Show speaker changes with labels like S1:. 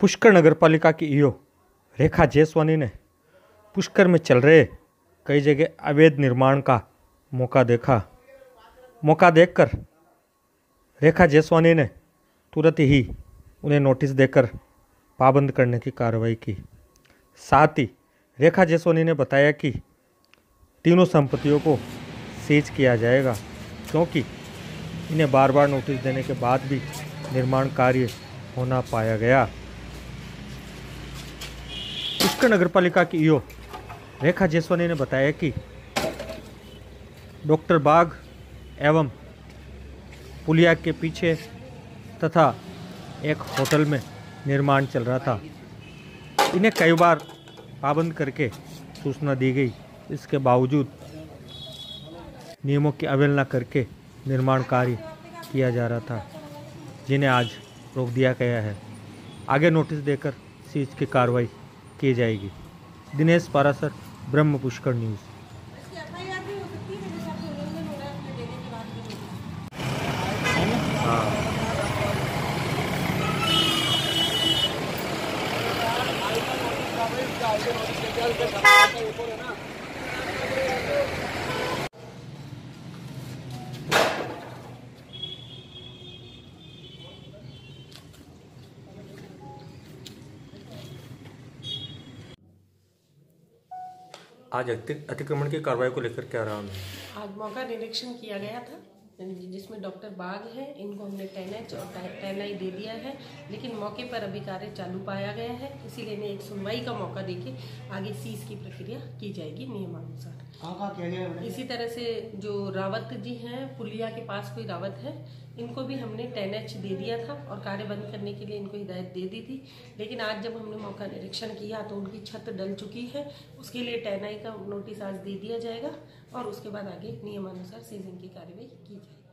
S1: पुष्कर नगर पालिका की ईओ रेखा जेसवानी ने पुष्कर में चल रहे कई जगह अवैध निर्माण का मौका देखा। मौका देखकर रेखा जेसवानी ने तुरंत ही उन्हें नोटिस देकर पाबंद करने की कार्रवाई की। साथ ही रेखा जेसवानी ने बताया कि तीनों संपत्तियों को सीज किया जाएगा, क्योंकि इन्हें बार बार नोटिस देने के बाद भी निर्माण कार्य होना पाया गया। नगर पालिका की ईओ रेखा जेसवानी ने बताया कि डॉक्टर बाग एवं पुलिया के पीछे तथा एक होटल में निर्माण चल रहा था। इन्हें कई बार पाबंद करके सूचना दी गई। इसके बावजूद नियमों की अवहेलना करके निर्माण कार्य किया जा रहा था, जिन्हें आज रोक दिया गया है। आगे नोटिस देकर सीज की कार्रवाई की जाएगी। दिनेश पारासर ब्रह्म पुष्कर न्यूज़।
S2: ऊपर है। सकती
S1: आज अतिक्रमण की कार्रवाई को लेकर क्या रहा है?
S2: आज मौका निरीक्षण किया गया था जिसमें डॉक्टर बाग है, इनको हमने टेन एच और टेन आई दे दिया है, लेकिन मौके पर अभी कार्य चालू पाया गया है, इसीलिए इन्हें एक सुनवाई का मौका देके आगे सीज की प्रक्रिया की जाएगी नियमानुसार। इसी तरह से जो रावत जी हैं, पुलिया के पास कोई रावत है, इनको भी हमने टेन एच दे दिया था और कार्य बंद करने के लिए इनको हिदायत दे दी थी। लेकिन आज जब हमने मौका निरीक्षण किया तो उनकी छत डल चुकी है। उसके लिए टेन आई का नोटिस आज दे दिया जाएगा और उसके बाद आगे नियमानुसार सीज़न की कार्रवाई की जाएगी।